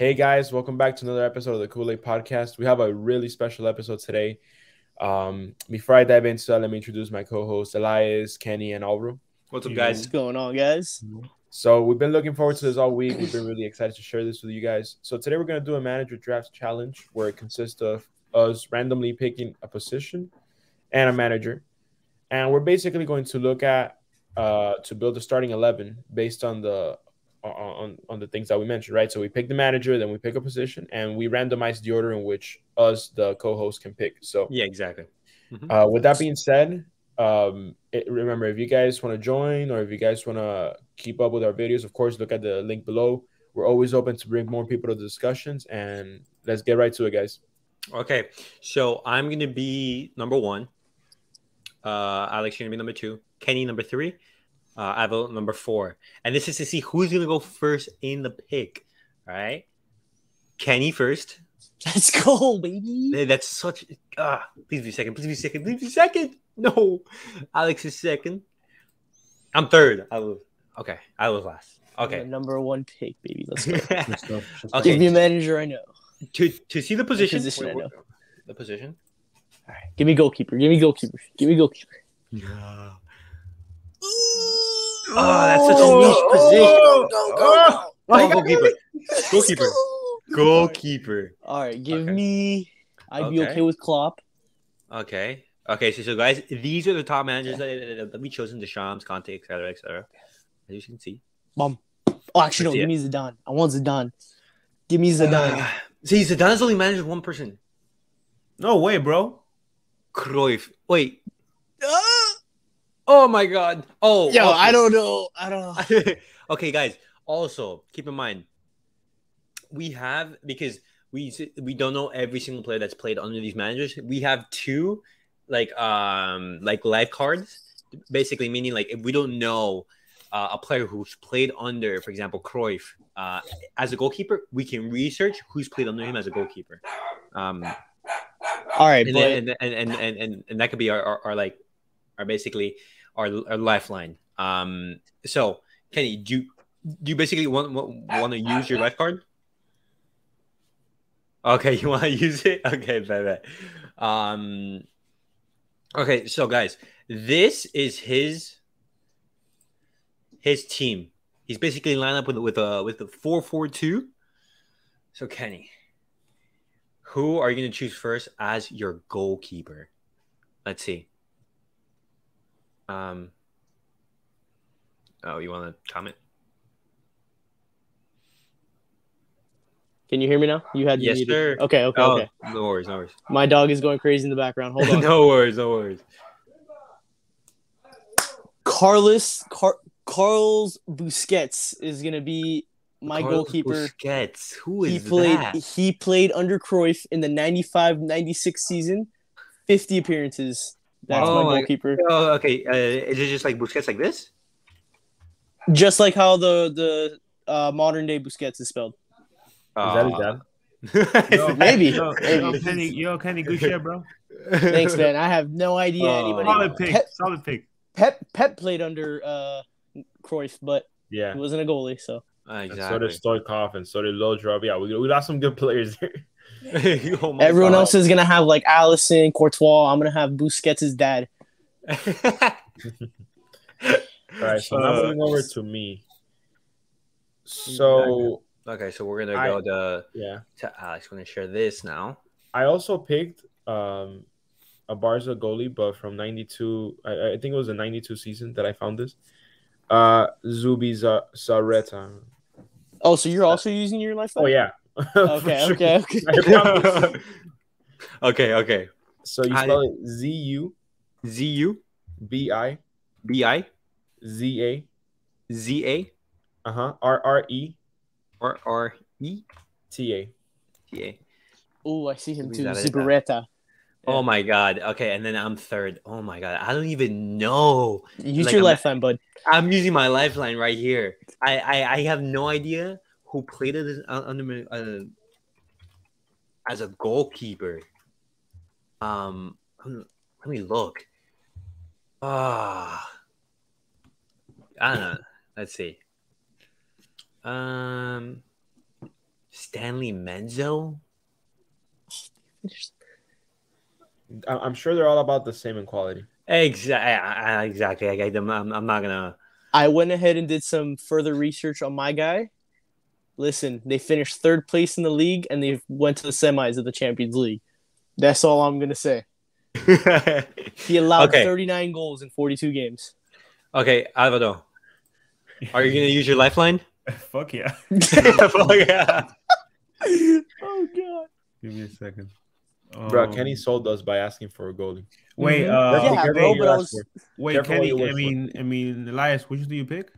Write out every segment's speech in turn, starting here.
Hey guys, welcome back to another episode of the Cule Podcast. We have a really special episode today. Um, before I dive into that, let me introduce my co-hosts Elias, Kenny, and Alvaro. What's up, guys? What's going on, guys? So we've been looking forward to this all week. We've been really excited to share this with you guys. So today we're gonna do a manager draft challenge where it consists of us randomly picking a position and a manager, and we're basically going to look at uh, to build a starting eleven based on the on on the things that we mentioned, right? So we pick the manager, then we pick a position, and we randomize the order in which us the co-host can pick. So Yeah, exactly. uh, with that being said, um, it, remember if you guys want to join or if you guys want to keep up with our videos, of course, look at the link below. We're always open to bring more people to the discussions, and let's get right to it, guys. Okay, so I'm gonna be number one. Uh, Alex, you're gonna be number two. Kenny, number three. Uh, I vote number four, and this is to see who's gonna go first in the pick. All right, Kenny first. Let's go, baby. That's such. Ah, please be second. Please be second. Please be second. No, Alex is second. I'm third. I was okay. I was last. The Okay. number one pick, baby. Let's go. okay. Give me a manager I know. to to see the position. position I wait, know. wait, The position. All right. Give me goalkeeper. Give me goalkeeper. Give me goalkeeper. Yeah. Oh, that's such a niche position. Go, Oh, goalkeeper. Goalkeeper. Goalkeeper. All right. Give Okay. me. I'd be Okay. okay with Klopp. Okay. Okay. So, so guys, these are the top managers that, that, that we chosen: Deschamps, Conte, etc., etc. As you can see. Mom. Oh, actually, no. Let's Give me Zidane. I want Zidane. Give me Zidane. Uh, see, Zidane's only managed one person. No way, bro. Cruyff. Wait. Oh my God. Oh. Yo, okay. I don't know. I don't know. okay, guys. Also, keep in mind, we have because we we don't know every single player that's played under these managers. We have two like um like live cards, basically meaning like if we don't know uh, a player who's played under, for example, Cruyff uh, as a goalkeeper, we can research who's played under him as a goalkeeper. Um, All right, and, but then, and, and, and, and, and that could be our, our, our like our basically our, our lifeline. Um so kenny do you do you basically want want, to use your life card? Okay you want to use it? Okay bye bye um okay so guys this is his his team. He's basically lined up with with a with a 442 so kenny who are you going to choose first as your goalkeeper? Let's see. Um. Oh, you want to comment? can you hear me now? You had Yes, muted. sir. Okay, okay, oh, okay. no worries, no worries. My dog is going crazy in the background. Hold on. no worries, no worries. Carlos Car- Carlos Busquets is gonna be my Carlos goalkeeper. Busquets. Who is He played that? he played under Cruyff in the 95-96 season, 50 appearances. That's Oh my my- goalkeeper. Oh, okay. Uh, is it just like Busquets like this? Just like how the the uh, modern day Busquets is spelled. Is that his dad? dad? Maybe. Yo, yo, Kenny, yo, Kenny, good shit, bro. Thanks, man. I have no idea Oh. anybody. Solid pick, Pep, solid pick. Pep Pep played under uh Cruyff, but Yeah. he wasn't a goalie, so And So exactly. did Stoichkov and so did Laudrup. Yeah, we, we got some good players there. Oh everyone God. else is gonna have like Alisson, Courtois. I'm gonna have Busquets' dad. All right, so now moving over to me. So okay, so we're gonna I- go to, yeah, to Alex. We're gonna share this now. I also picked um a Barza goalie, but from '92. I, I think it was a '92 season that I found this. Uh, Zubi Za- Zareta. Oh, so you're also using your life? Oh yeah. Okay, sure. okay, okay. I okay, okay. so you I- spell it Z U Z U B I B I Z A Z A uh huh R R E or R E T A. T A. Oh, I see him too. that? That- Zubareta. Oh my god. Okay, and then I'm third. Oh my god. I don't even know. Use Like your I'm- lifeline, bud. I'm using my lifeline right here. I I, I have no idea who played it as, uh, under uh, as a goalkeeper. Um, let me look. Ah, I don't know. Let's see. Um, Stanley Menzo. I- I'm sure they're all about the same in quality. Exactly. Exactly. I, I'm, I'm, I'm not gonna. I went ahead and did some further research on my guy. Listen, they finished third place in the league and they went to the semis of the Champions League. That's all I'm gonna say. He allowed Okay. 39 goals in 42 games. okay, Alvaro. Are you gonna use your lifeline? Fuck yeah. Fuck yeah. oh god. Give me a second. Bro, Um, Kenny sold us by asking for a goalie. Wait, Mhm. uh, Yeah, careful bro, what you but I ask was- wait, careful Kenny. wish I for. mean, I mean, Elias, which do you pick?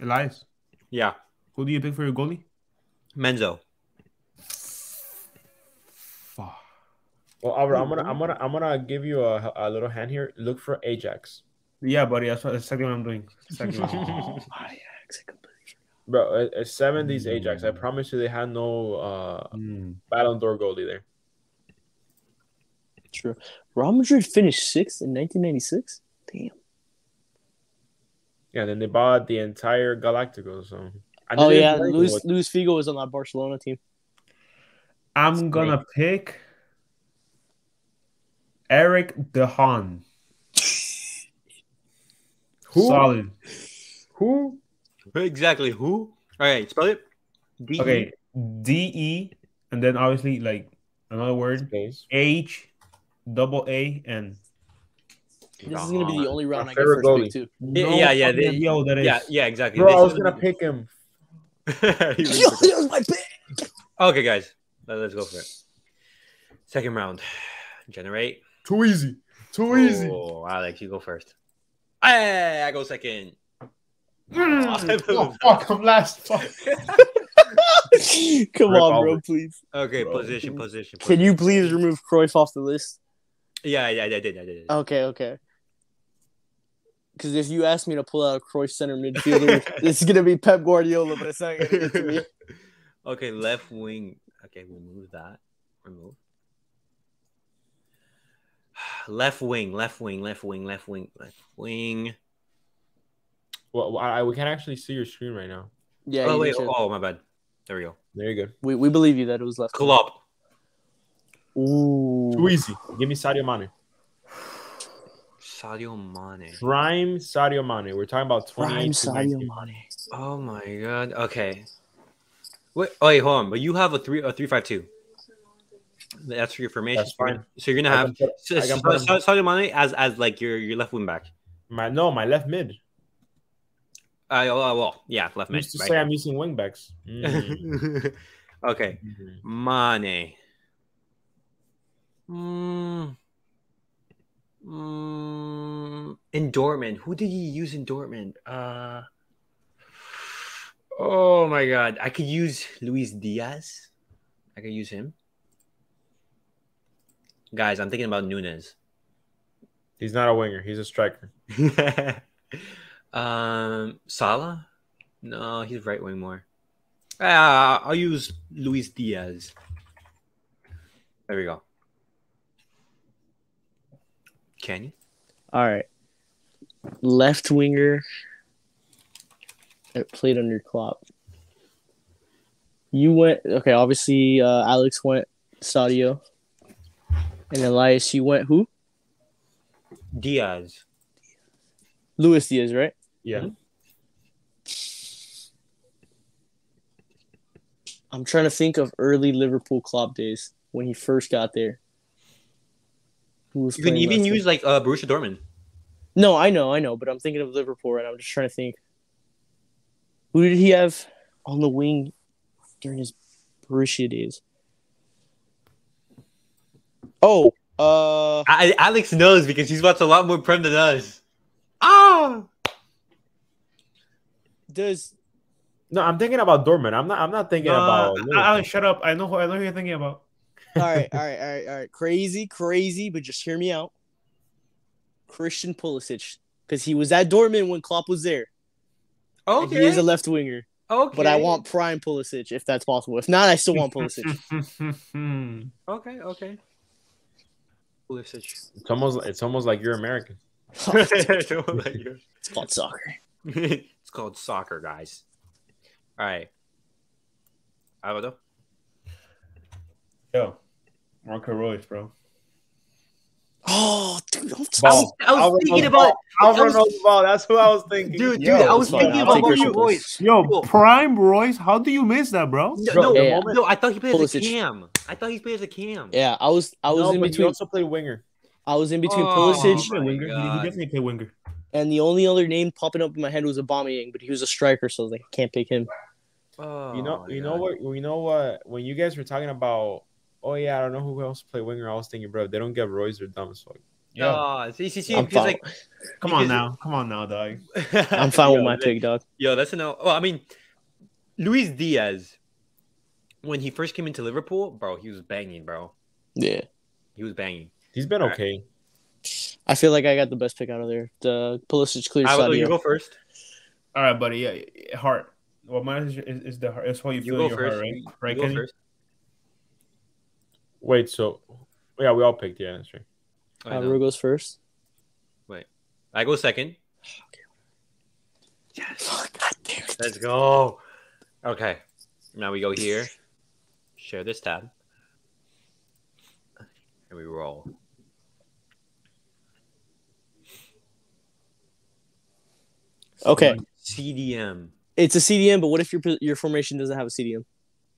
Elias, Yeah, who do you pick for your goalie? Menzo. Fuck. Well, Albert, I'm gonna, I'm gonna, I'm gonna give you a, a little hand here. Look for Ajax, Yeah, buddy, that's, what, that's exactly what I'm doing. Exactly what I'm doing. Oh, Ajax, I completely bro. A, a 70s Mm. Ajax. I promise you, they had no uh, Hmm. Ballon d'Or goalie there. True. Real Madrid finished sixth in 1996. Damn. Yeah, then they bought the entire Galacticos. So. I Oh yeah, Luis Luis Figo was on that Barcelona team. I'm gonna pick Eric Dehan. Who? Solid. Who? Exactly. Who? All right, spell it. D- Okay, D E, and then obviously like another word Space. H, double A N. This is gonna be the only round I get favorite first pick too. Yeah, yeah, yeah, fucking they- idea what that is. Yeah, yeah, exactly. Bro, I was gonna pick him. my pick. okay, guys, let- let's go for it. Second round. Generate. Too easy. Too easy. Oh, Alex, you go first. Hey, I go second. Mm. Oh, fuck, I'm last. Fuck. Come Rip on, bro, Albert. please. Okay, Bro. position, position. Can you please remove Cruyff off the list? Yeah, yeah, I did, I did. Okay, okay. Because if you ask me to pull out a Cruyff center midfielder, it's gonna be Pep Guardiola, but it's not gonna get to me. okay, left wing. Okay, we remove that. Remove. Left wing, left wing, left wing, left wing, left wing. Well, I, we can't actually see your screen right now. Yeah, oh wait, should. oh my bad. There we go. There you go. we we believe you that it was left. Klopp. Ooh. Too easy. Give me Sadio Mane. Sadio Mane. Prime Sadio Mane. We're talking about 28 Prime Sadio 19. Mane. Oh my god. Okay. Wait. Oh wait, hold on. But you have a three, a three five two. That's for your formation. That's fine. So you're gonna have put- so, I can so, put him- so, Sadio Mane as as like your your left wing back. My no, my left mid. Uh, oh, well, yeah, left I mid. used to right. say I'm using wing backs. Mm. okay, Mane. Mm. Mm. In Dortmund, who did he use in Dortmund? Uh. Oh my God, I could use Luis Diaz. I could use him. Guys, I'm thinking about Nunez. He's not a winger. He's a striker. um, Salah? No, he's right wing more. Uh, I'll use Luis Diaz. There we go. Can you? All right. Left winger that played under Klopp. You went okay. Obviously, uh, Alex went Sadio, and Elias, you went who? Diaz. Luis Diaz, right? Yeah. I'm trying to think of early Liverpool Klopp days when he first got there. Who was You can even use like uh, Borussia Dortmund. No, I know, I know, but I'm thinking of Liverpool, and I'm just trying to think. Who did he have on the wing during his Borussia days? Oh, uh, I, Alex knows because he's watched a lot more Prem than us. Ah! Does No, I'm thinking about Dortmund. I'm not. I'm not thinking Uh, about. Alex, shut up. I know who I know who you're thinking about. all right, all right, all right, all right. Crazy, crazy, but just hear me out. Christian Pulisic, because he was at Dortmund when Klopp was there. and Okay. He is a left winger, okay. but I want prime Pulisic if that's possible. If not, I still want Pulisic. Okay, okay. Pulisic. It's almost. It's almost like you're American. it's called soccer. It's called soccer, guys. All right. Alvaro. Yo, Marco Reus, bro. Oh, dude, I'm Ball. I was Alvaro thinking about- ball. Alvaro I was- knows ball. That's who I was thinking. Dude, dude, Yo, I was thinking about Marco Reus. Yo, Yo. Prime Reus, how do you miss that, bro? No, Bro, no, Yeah. no, I thought he played as a cam. I thought he played as a cam. Yeah, I was I was no, in but he also played winger. I was in between Oh, Pulisic play winger. He, he definitely play winger. and the only other name popping up in my head was Aubameyang, but he was a striker, so I was like, I can't pick him. Oh, you know, my you know what? You know what? When you guys were talking about, oh yeah, I don't know who else play winger. I was thinking, bro, if they don't get Reus, they're dumb as fuck. Yo, Oh, see, see, see, I'm because fine. like, come on because- now, come on now, dog. I'm fine with Yo, my that- pick, dog. Yo, that's a no. Oh, well, I mean, Luis Diaz, when he first came into Liverpool, bro, he was banging, bro. Yeah. He was banging. He's been Alright. okay. I feel like I got the best pick out of there. The Pulisic clear Alvaro, you Sadio. go first. All right, buddy. Yeah, yeah, heart. What matters is, is, is the heart. It's what you You feel go your first. heart, right? You- Right, you go Kenny? first. Wait, so yeah, we all picked. Yeah, that's right. I, uh, know. Goes first. Wait, I go second. Fuck, oh, God damn it. Let's go. Okay. Now we go here. Share this tab. And we roll. Okay, CDM. it's a CDM, but what if your your formation doesn't have a CDM?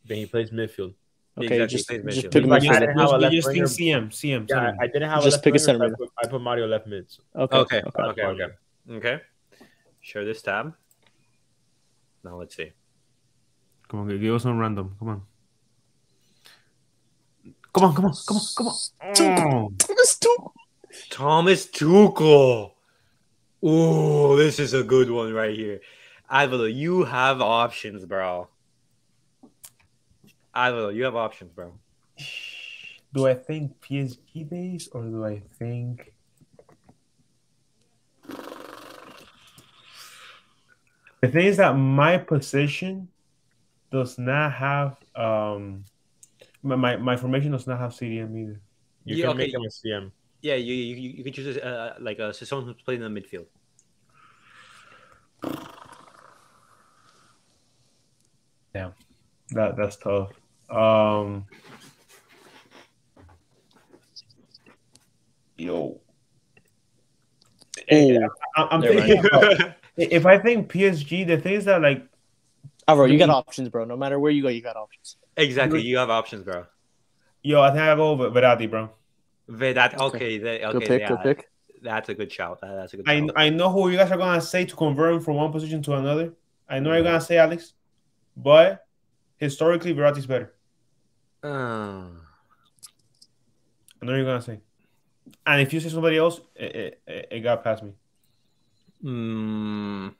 Then he plays midfield. Okay, Exactly, just, just midfield. pick a Like, I midfielder. didn't have a Just, left just think winger. CM, CM. Yeah, CM. I, I didn't have Just a left pick a winger, so center I put, I put Mario left mid. So. Okay, Okay. okay. Okay. Okay. Okay. Share this tab. Now let's see. Come on, give us some random. Come on. Come on, come on, come on, come on. Oh. Thomas Tuchel. Ooh, this is a good one right here. Alvaro, you have options, bro. Alvaro, you have options, bro. Do I think PSG days or do I think? The thing is that my position does not have um my my, my formation does not have CDM either. You Yeah, can okay. make him a CM. Yeah, you you, you you can choose uh, like uh, someone who's playing in the midfield. Yeah that that's tough. Um Yo, Oh, I, I'm thinking about- if I think PSG, the things that like Alvaro, you got options, bro. No matter where you go, you got options. exactly, you have options, bro. yo, I think I go with Verratti, bro. That okay, that, okay, Good pick, yeah, good pick. that's a good shout. That's a good. I shout. I know who you guys are gonna say to convert him from one position to another. I know you're gonna say Alex, but historically Verratti's better. Uh, I know you're gonna say. And if you say somebody else, it, it, it got past me. mm,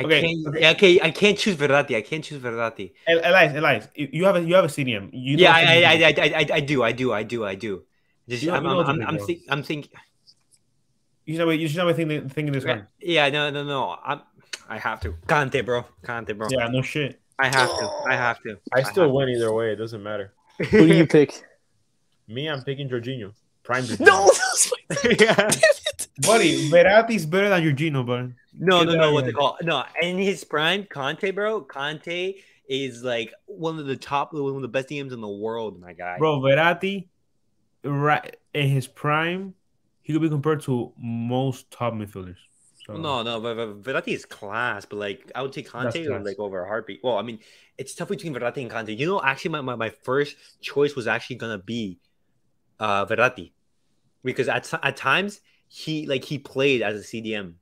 I Okay, can't. okay. yeah, Okay, I can't choose Verratti. I can't choose Verratti. El- Elias, Elias, you have a you have a CDM. You know yeah, I, I, I, I, I, I do, I do, I do, I do. Just, You know- I'm, you know I'm, what I'm, do, I'm, bro. think, I'm thinking. You should have you should have thinking thinking this one. Yeah, no, no, no. I'm, I have to. Kante, bro. Kante, bro. Yeah, no shit. I have to. I have to. I still have win either way. It doesn't matter. Who do you pick? Me, I'm picking Jorginho. Prime Jorginho. no, that's my yeah. Buddy, Verratti's better than Jorginho, bro. No, no, no. What they call no? In his prime, Kante, bro. Kante is like one of the top, one of the best DMs in the world, my guy. Bro, Verratti, right in his prime, he could be compared to most top midfielders. So, No, no, but, but Verratti is class, but like I would take Kante like over a heartbeat. Well, I mean, it's tough between Verratti and Kante. You know, actually, my, my, my first choice was actually gonna be uh Verratti because at at times he like he played as a CDM.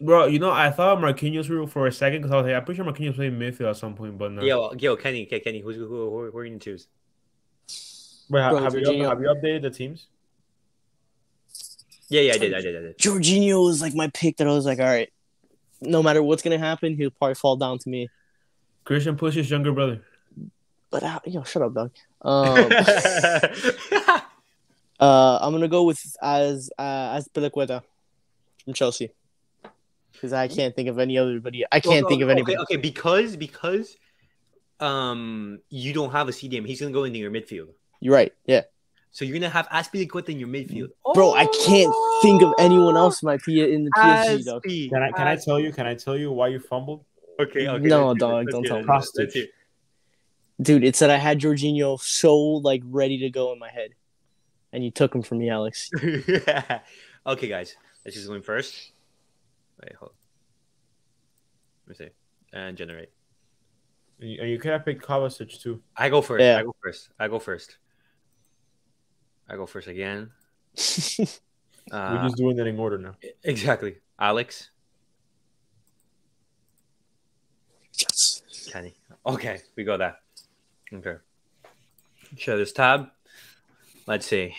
Bro, you know, I thought Marquinhos were for a second because I was like, I'm pretty sure Marquinhos played midfield at some point, but no. Yo, yo, Kenny, Kenny, Kenny, who's who, who, who are you gonna choose? Wait, ha- Bro, have, you, have you updated the teams? Yeah, yeah, I did, I did, I did. Jorginho was like my pick that I was like, all right, no matter what's gonna happen, he'll probably fall down to me. Christian Pulisic's younger brother. But uh, yo, shut up, dog. Um, uh, I'm gonna go with as uh, Azpilicueta from Chelsea because I can't think of any other. But I can't Well, think of anybody. Okay, because because um you don't have a CDM, he's gonna go into your midfield. You're right. Yeah. So you're gonna have Azpilicueta in your midfield. Bro, I can't think of anyone else in my P- in the PSG, dog. Can I can I tell you? Can I tell you why you fumbled? Okay, okay. No, let's dog, let's don't tell me. let's Hostage. hear Dude, it's that I had Jorginho so like ready to go in my head, and you took him from me, Alex. it. okay, guys, let's just go in first. Wait, hold. Let me see. And generate. And you, and you could have picked Kovacic too. I go first. Yeah. I go first. I go first. I go first again. We're Uh, just doing that in order now. exactly. Alex, yes. Kenny. Okay, we got that. Okay. Share this tab. Let's see.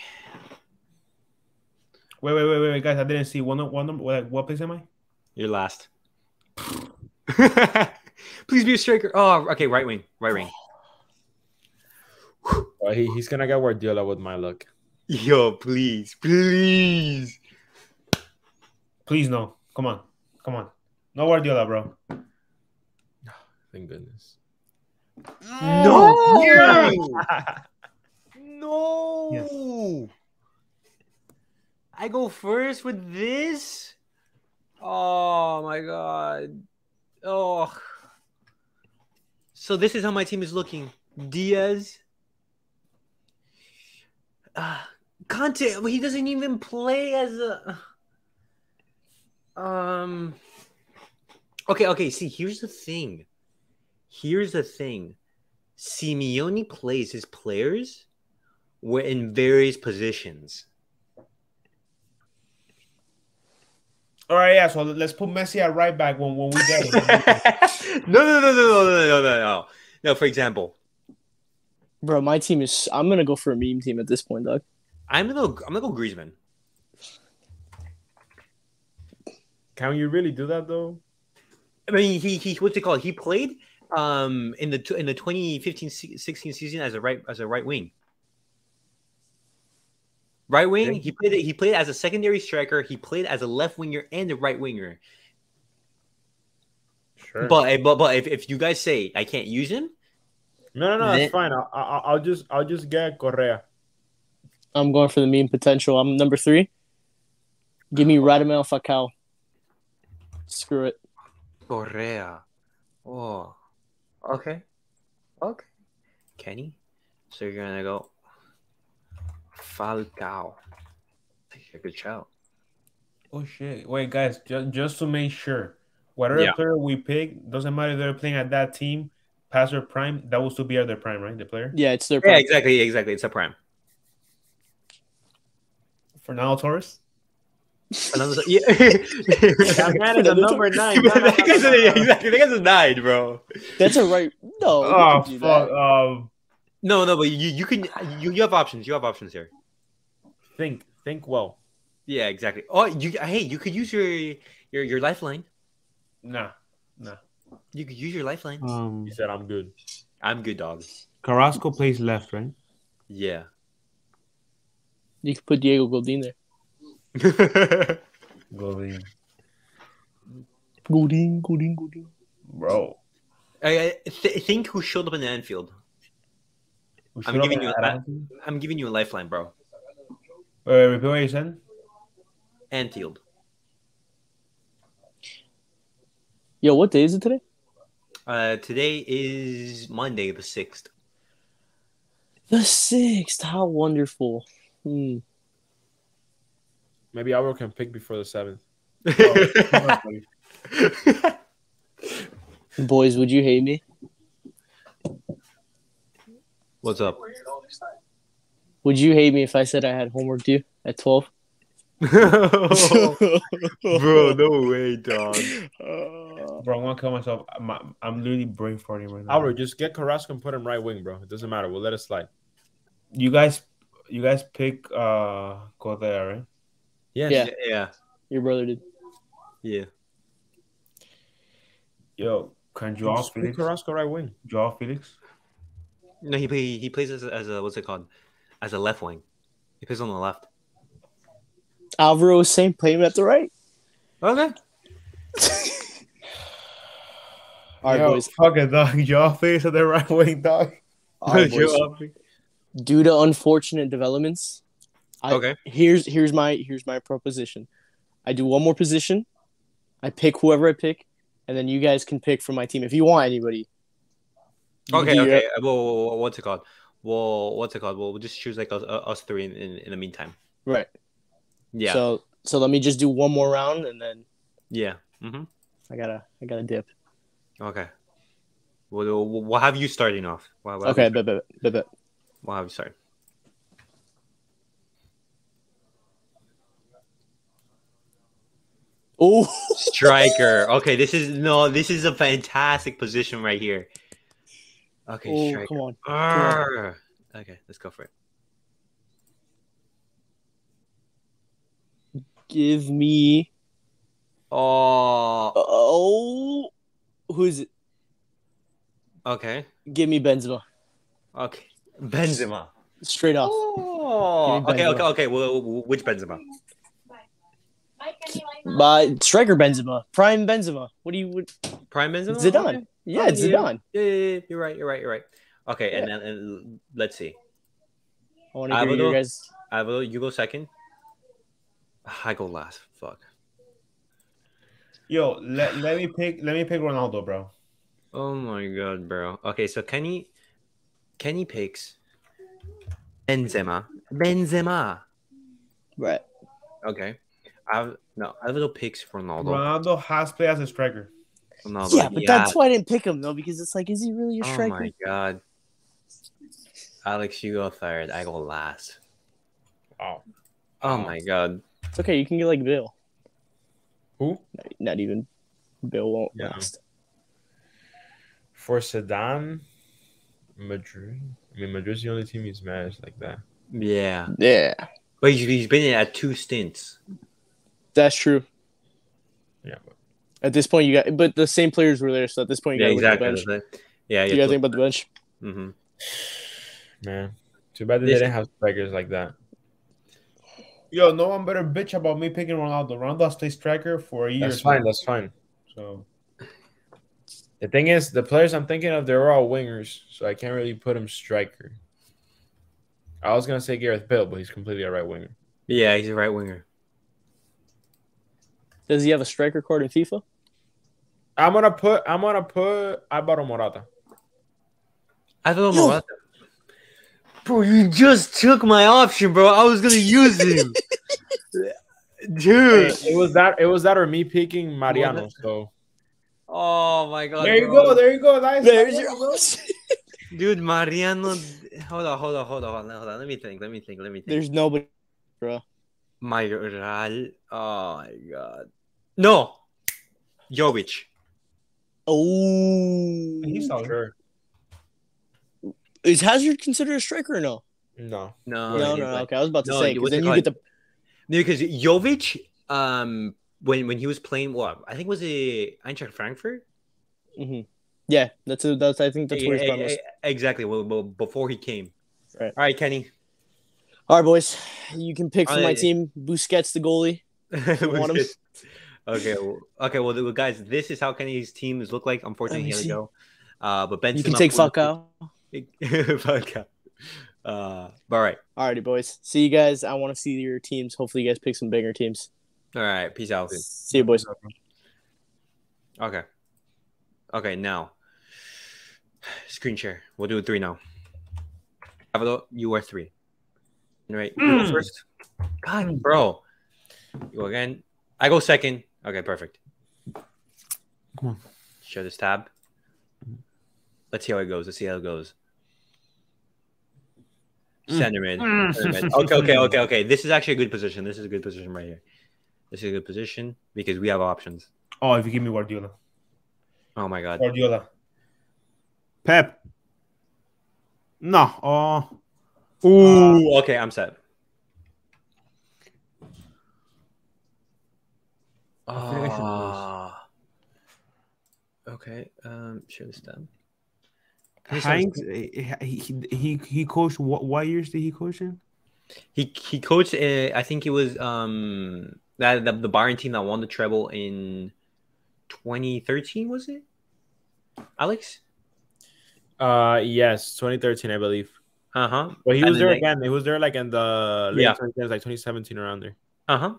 Wait, wait, wait, wait, wait, guys. I didn't see one. One number. What, what place am I? You're last. Please be a striker. Oh, okay. Right wing. Right wing. Uh, he, he's gonna get Guardiola with my luck. Yo, please, please. Please no. Come on, come on. No Guardiola, bro. Thank goodness. No. No. Yes! I go first with this. Oh my god. Oh. So this is how my team is looking. Diaz. Uh, Kante. He doesn't even play as a. Um. Okay. Okay. See, here's the thing. Here's the thing. Simeone plays his players were in various positions. All right, yeah. So let's put Messi at right back when, when we get him. no, no, no, no, no, no, no, no, no. No, for example, Bro, my team is. I'm gonna go for a meme team at this point, dog. I'm gonna go, I'm gonna go Griezmann. Can you really do that though? I mean, he he what's it called? He played um in the in the 2015-16 season as a right as a right wing. Right wing. He played he played as a secondary striker. He played as a left winger and a right winger. Sure. But but but if, if you guys say I can't use him, no, no, no. Then- That's fine. I'll, I'll, I'll just I'll just get Correa. I'm going for the meme potential. I'm number three. Give me Radamel Falcao. Screw it. Correa. Oh, okay, okay. Kenny, so you're gonna go Falcao. Take a good shout. oh shit! Wait, guys. Just just to make sure, whatever Yeah. player we pick doesn't matter if they're playing at that team, past their prime. That will still be at their prime, right? The player Yeah, it's their Yeah, prime. exactly, exactly. It's a prime. For Fernando Torres. Another, yeah. That man is a number nine. that guy's a, exactly. That guy's a nine, bro. That's a right. No, Oh fuck! that. Um, No, no, but you you can you, you have options. You have options here. Think think well. Yeah, exactly. Oh, you hey, you could use your your your lifeline. nah, nah. You could use your lifeline. Um, He said I'm good. I'm good, dog. Carrasco plays left, right? Yeah. You could put Diego Godin there. Godin, Godin, Godin, Godin. bro. I, I th- think who showed up in Anfield. We I'm giving you a- I'm giving you a lifeline, bro. Wait, wait, repeat what you said. Anfield. Yo, what day is it today? Uh, today is Monday the sixth. The sixth. How wonderful. Hmm. Maybe Alvaro can pick before the seventh. Boys, would you hate me? What's up, Would you hate me if I said I had homework due at twelve? bro? No way, dog. Bro, I'm gonna kill myself. I'm, I'm literally brain farting right now. Alvaro, just get Carrasco and put him right wing, bro. It doesn't matter. We'll let it slide. You guys, you guys pick uh Correa, right? Yes. Yeah. Yeah, Your brother did. yeah. Yo, can Joao Just put Felix? Carrasco right wing. Joao Felix? No, he play, he plays as a, as a what's it called? As a left wing. He plays on the left. Alvaro was saying play him at the right. Okay. All right, Yo, boys. Fuck it, dog. Joao Felix at the right wing, dog. All right, boys. due to unfortunate developments, I- Okay. here's here's my here's my proposition. I do one more position. I pick whoever I pick, and then you guys can pick from my team if you want anybody. Okay, do your- okay. Well, well, well, what's it called? Well, what's it called? Well, we'll just choose like us, uh, us three in, in, in the meantime. Right. Yeah. So so let me just do one more round, and then yeah. Mm-hmm. I gotta I gotta dip. Okay. Well, we'll, we'll have you starting off. We'll, we'll Okay, bet, bet, bet, bet. We'll have you start. Oh, Striker. Okay, this is no. This is a fantastic position right here. Okay, oh striker. come on. Arr. Okay, let's go for it. Give me. Oh. Oh, who's it? Okay. Give me Benzema. Okay. Benzema. Straight off. Oh. Okay. Okay. Okay. Well, which Benzema? By striker Benzema, prime Benzema. What do you? What, Prime Benzema. Zidane. Okay. Yeah, Oh, it's yeah. Zidane. Yeah, yeah, yeah, You're right. You're right. You're right. Okay, and then and let's see. I want to hear you Alvaro. guys. Alvaro, you go second. I go last. Fuck. Yo, let, let me pick. Let me pick Ronaldo, bro. Oh my god, bro. Okay, so Kenny, Kenny picks Benzema. Benzema. Right. Okay. I no, Alvaro picks for Ronaldo. Ronaldo has played as a striker. Ronaldo. Yeah, but that's why I didn't pick him though, because it's like, is he really a Oh striker? Oh my god. Alex, you go third. I go last. Wow. Oh my god. It's okay. You can get like Bill. Who? Not, not even Bill won't Yeah. last. For Zidane, Madrid. I mean, Madrid's the only team he's managed like that. Yeah. Yeah, But he's, he's been at two stints. That's true. Yeah, but At this point, you got, but the same players were there, so at this point, you Yeah, got to look exactly. at the bench. Yeah, You got to think about the bench. Mm-hmm. man, too bad that This- they didn't have strikers like that. Yo, no one better bitch about me picking Ronaldo. Ronaldo has played striker for a year. That's fine. That's fine. So The thing is, the players I'm thinking of, they're all wingers, so I can't really put him striker. I was gonna say Gareth Bale, but he's completely a right winger. Yeah, he's a right winger. Does he have a striker card in FIFA? I'm gonna put. I'm gonna put Alvaro Morata. I don't Yo. know. What Bro, you just took my option, bro. I was gonna use him, dude. It was that. It was that or me picking Mariano. So Oh my god. there you bro. go. There you go. Nice. There's your bro. dude. Mariano. Hold on, hold on, hold on, hold on, hold on. Let me think. Let me think. Let me think. There's nobody, bro. Mayoral. Oh my god. No. Jovic. Oh, He's solid. sure. is Hazard considered a striker or no? No. No. no, no, no. like- Okay, I was about to No, say because then you get the No, because Jovic, um, when when he was playing, what I think was a Eintracht Frankfurt. Mhm. Yeah, that's a, that's. I think that's where his prime was. eh, Exactly. Well, well, before he came. Right. All right, Kenny. All right, boys, you can pick for Uh, my team. Busquets, the goalie. want him. Okay. Well, okay. Well, well, guys, this is how Kenny's teams look like. Unfortunately, here we go. Uh, but Ben, You can take Falcao. Falcao. Uh, but all right. Alrighty, boys. See you guys. I want to see your teams. Hopefully, you guys pick some bigger teams. All right. Peace out. See you, boys. Okay. Okay. Now, screen share. We'll do three now. Avalo, you are three. All right. Mm. first. God, bro. You go again. I go second. Okay, perfect. Come on. Share this tab. Let's see how it goes. Let's see how it goes. Center mid. Center. Okay, okay, okay, okay. This is actually a good position. This is a good position right here. This is a good position because we have options. Oh, if you give me Guardiola. Oh my god. Guardiola. Pep. No. Uh, oh. Ooh, okay, I'm set. I think I should Ah. Okay, um, share this tab. Heynckes. eh, He, he he he coached. What what years did he coach in? He he coached. Uh, I think it was um that the, the Bayern team that won the treble in 2013. Was it? Alex? Uh, yes, 2013, I believe. Uh huh. But he And was then there they- again. He was there like in the late Yeah. 2010s, like 2017 around there. Uh huh.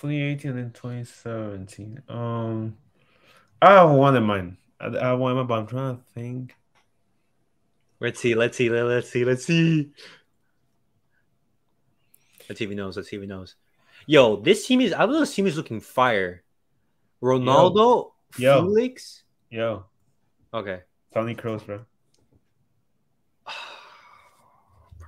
2018 and 2017. Um, I have one in mind. I, I have one in mind, but I'm trying to think. Let's see. Let's see. let- Let's see. Let's see. Let's see if he knows. Let's see if he knows. Yo, this team is. I believe this team is looking fire. Ronaldo, Yo. Felix. Yo, Okay. Toni Kroos, bro. bro.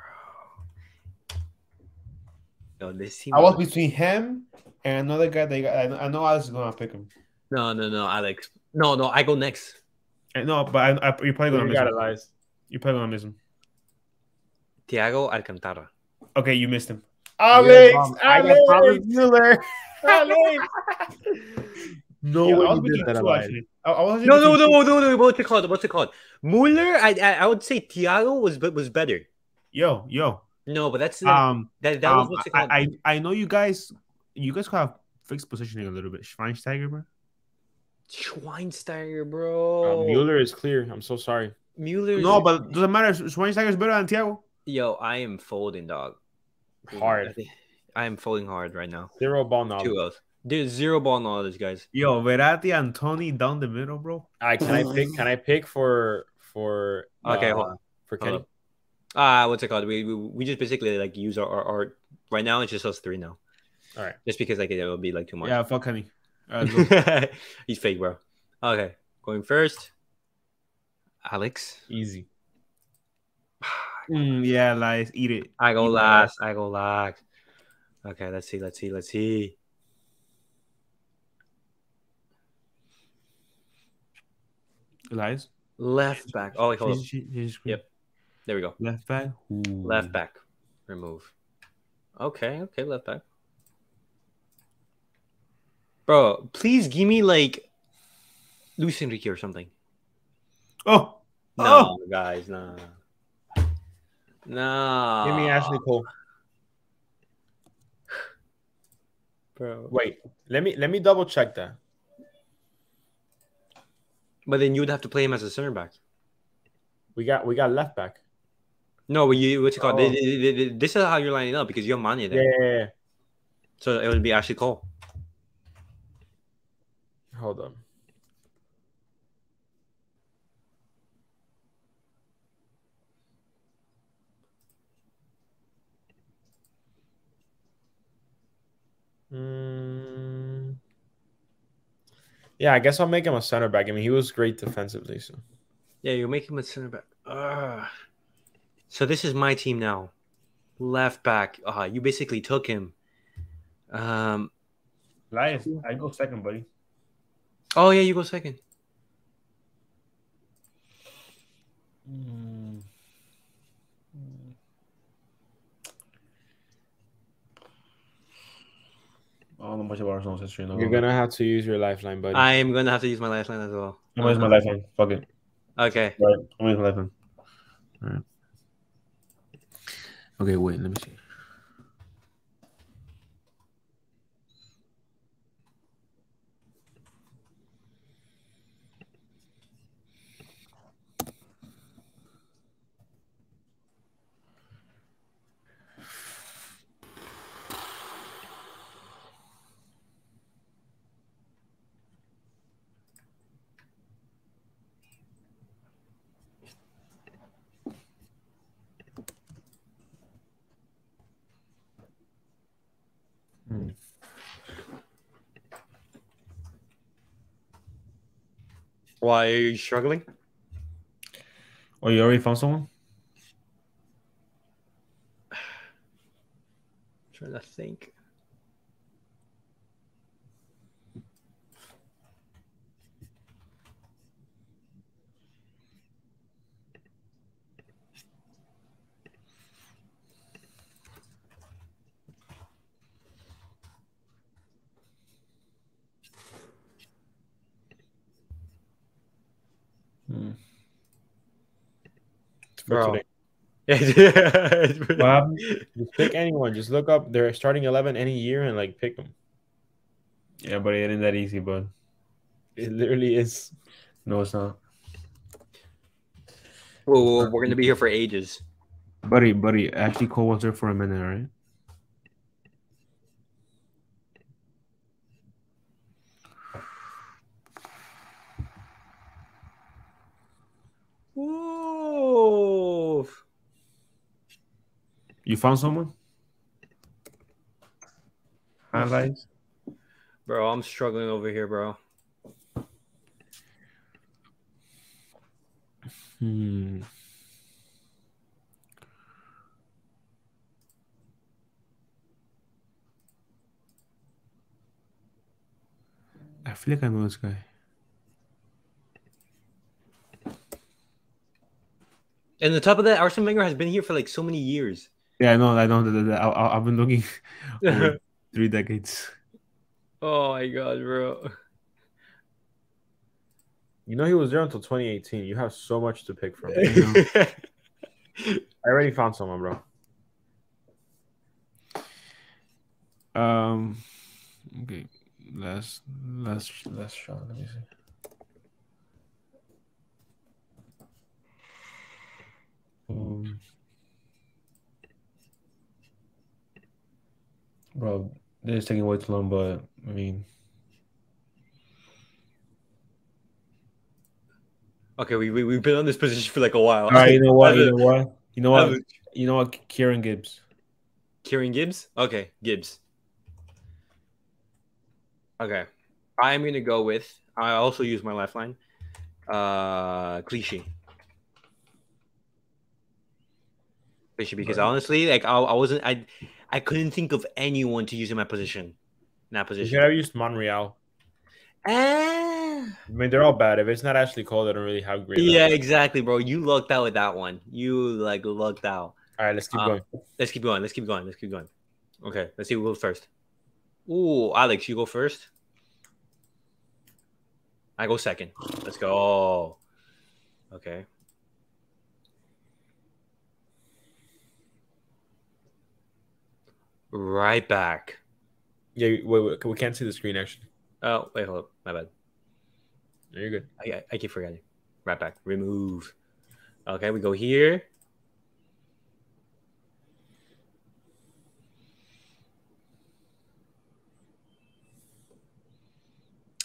Yo, this team. I was between him and another guy. That got, I know- Alex is gonna pick him. No, no, no, Alex. No, no. I go next. I know, but I, I, you're probably gonna You miss got him. it, Lies. You're probably gonna miss him. Thiago Alcantara. Okay, you missed him. Alex, Mom, I got Thomas Mueller. Alex. no Yeah, I way was you between did that, two, Elias. actually. I, I was No, no, between no, no, no. What's it called? What's it called? Mueller. I, I, I would say Thiago was was better. Yo, yo. No, but that's Um, that. That was um, what's it called? I, I I know you guys. You guys have fixed positioning a little bit. Schweinsteiger, bro. Schweinsteiger, Uh, bro. Mueller is clear. I'm so sorry. Mueller. No, but doesn't matter. Schweinsteiger is better than Thiago. yo, I am folding, dog. Hard. I am folding hard right now. Zero ball Two knowledge. L's. There's zero ball knowledge, guys. Yo, Verratti and Toni down the middle, bro. All right, can I pick? Can I pick for for? Okay, uh, hold on. for Hold Kenny. up. Ah, what's it called? We, we we just basically like use our, our, our right now. It's just us three now. All right. Just because like it will be like too much. Yeah, fuck. All right. He's fake, bro. Okay, going first. Alex. Easy. Mm, yeah, lies. Eat it. I go Eat last. I go last. Okay, let's see. Let's see. Let's see. Lies. Left back. Oh, wait, hold up. Yep. There we go. Left back. Left back. Remove. Okay. Okay. Left back. Bro, please give me like Luis Enrique or something. Oh. No, oh. guys, no. No. Give me Ashley Cole. bro. Wait, let me let me double check that. But then you would have to play him as a center back. We got we got left back. No, but you what's it called? Oh. Th- th- th- th- This is how you're lining up because you have Mane Yeah, there. yeah, yeah. So it would be Ashley Cole. Hold on. Mm. Yeah, I guess I'll make him a center back. I mean, he was great defensively. So Yeah, you're making him a center back. Ugh. So this is my team now. Left back. Uh, you basically took him. Um. Lies. I go second, buddy. Oh yeah, you go second. Mm. I don't know much about Arsenal's history. No, you're gonna have to use your lifeline, buddy. I am gonna have to use my lifeline as well. I'm gonna use my lifeline. Fuck it. Okay. Right. I'm gonna use my lifeline. Okay, wait. Let me see. Why are you struggling? Oh, you already found someone? trying to think. For Bro. today. Yeah. Just pick anyone. Just look up their starting eleven any year and like pick them. Yeah, but it ain't that easy, bud. It literally is. No, it's not. Whoa, whoa, we're gonna be here for ages. Buddy, buddy, actually Cole was there for a minute, right? Whoa. You found someone? Highlights? Bro, I'm struggling over here, bro. Hmm. I feel like I know this guy. And the top of that, Arsene Wenger has been here for like so many years. Yeah, I know. I know. that- that- I, I, I've been looking over three decades. Oh my god, bro. You know he was there until 2018. You have so much to pick from. I already found someone, bro. Um. Okay. Last, last, last shot. Let me see. Um, bro, this is taking way too long, but I mean, okay, we, we we've been on this position for like a while. all right. You know what? You know what? You know what? You know what? Kieran Gibbs. Kieran Gibbs? Okay, Gibbs. Okay. I'm gonna go with I also use my lifeline. Uh Clichy. Clichy because honestly, like I, I wasn't I I couldn't think of anyone to use in my position. In that You position. should have used Monreal. Ah. I mean, they're all bad. If it's not Ashley Cole, they don't really have great. Yeah, exactly, bro. You lucked out with that one. You like lucked out. All right, let's keep Um, going. Let's keep going. Let's keep going. Let's keep going. Okay, let's see who goes first. Ooh, Alex, you go first. I go second. Let's go. Okay. Right back. Yeah, wait, wait, we can't see the screen actually. Oh, wait, hold up. My bad. No, you're good. I, I, I keep forgetting. Right back. Remove. Okay, we go here.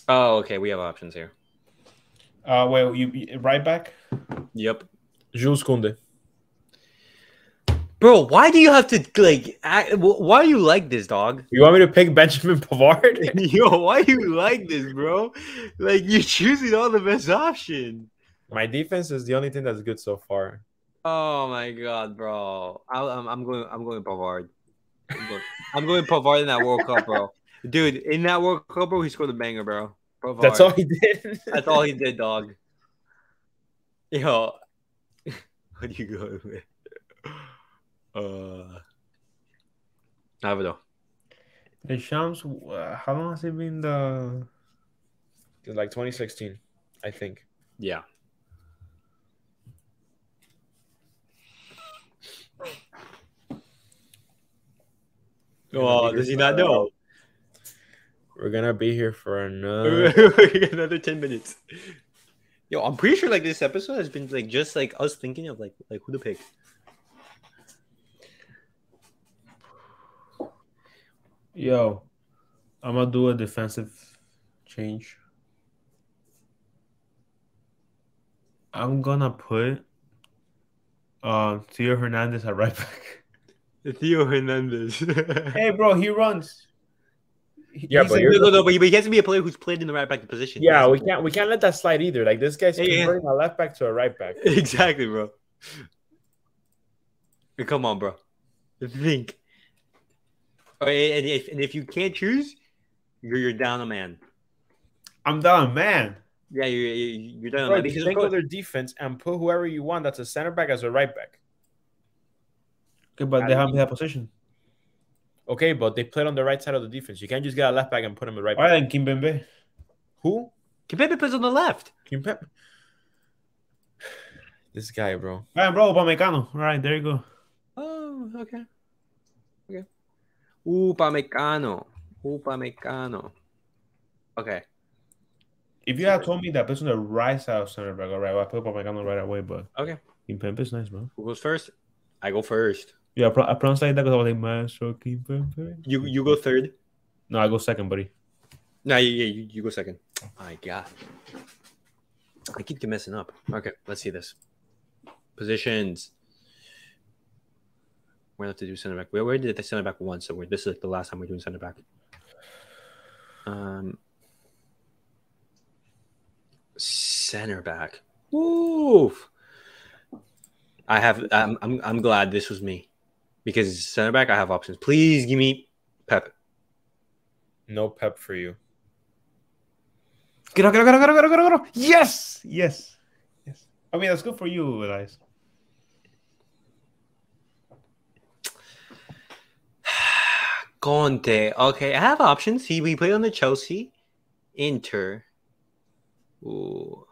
Oh, okay. We have options here. Uh, well, you, you right back. Yep. Jules Kounde. Bro, why do you have to like? Act, why are you like this, dog? You want me to pick Benjamin Pavard? Yo, why do you like this, bro? Like you're choosing all the best option. My defense is the only thing that's good so far. Oh my god, bro! I, I'm, I'm going. I'm going Pavard. I'm going, I'm going Pavard in that World Cup, bro. Dude, in that World Cup, bro, he scored a banger, bro. Pavard. That's all he did. That's all he did, dog. Yo, what do you go with? Uh, Alvaro. Deschamps. Uh, how long has it been? The like 2016, I think. Yeah. Oh, does he not know? We're gonna be here for another. Another ten minutes. Yo, I'm pretty sure like this episode has been like just like us thinking of like like who to pick. Yo, I'm gonna do a defensive change. I'm gonna put uh Theo Hernandez at right back. Theo Hernandez. Hey, bro, he runs. Yeah, He's but a no, no, no, but he but he has to be a player who's played in the right back position. Yeah, we can't we can't let that slide either. Like this guy's Yeah, yeah. a left back to a right back. exactly, bro. Come on, bro. Think. Oh, okay, and if and if you can't choose, you're you're down a man. I'm down, a man. Yeah, you're you're, you're down a man because think bro, of their defense and put whoever you want that's a center back as a right back. Okay, but they have that position. Okay, but they played on the right side of the defense. You can't just get a left back and put him in right All back. right, then, Kimpembe. Who? Kimpembe plays on the left. Kim Pep? This guy, bro. All right, bro, Upamecano. All right, there you go. Oh, okay. Okay. Upamecano. Upamecano. Okay. If you had told me that person right side of center back, all right, well, I put Upamecano right away, but Okay. Kimpembe is nice, bro. Who goes first? I go first. Yeah, I, pro- I pronounce like that because I was like, Maestro Kimpembe. You you go third. No, I go second, buddy. No, yeah, yeah, you, you go second. My God. I keep messing up. Okay, let's see this. Positions. We're gonna have to do center back. We already did the center back once, so we're, this is like the last time we're doing center back. Um, center back. Oof. I have. I'm. I'm. I'm glad this was me, because center back I have options. Please give me Pep. No pep for you. Get up, get up, get up, get up, get up, get up. Yes, yes, yes. I mean, that's good for you, Elias. Conte. Okay, I have options. He we play on the Chelsea, Inter, ooh,